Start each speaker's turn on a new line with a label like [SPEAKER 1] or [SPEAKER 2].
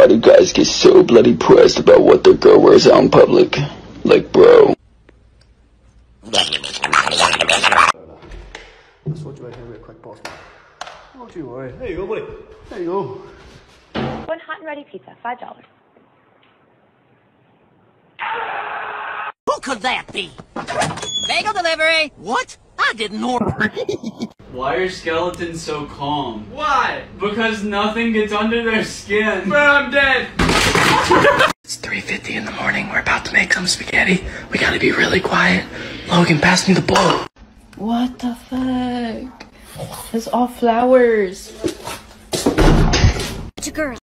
[SPEAKER 1] Why do guys get so bloody pressed about what their girl wears out in public? Like, bro.
[SPEAKER 2] Let's sort you out here real quick, boss. Don't you worry. There you go, buddy. There you go.
[SPEAKER 3] One hot and ready pizza, five dollars.
[SPEAKER 4] Who could that be? Bagel delivery. What? I didn't order.
[SPEAKER 5] Why are skeletons so calm? Why? Because nothing gets under their skin. But I'm dead.
[SPEAKER 6] It's 3.50 in the morning. We're about to make some spaghetti. We gotta be really quiet. Logan, pass me the bowl.
[SPEAKER 7] What the fuck? It's all flowers.
[SPEAKER 4] It's a girl.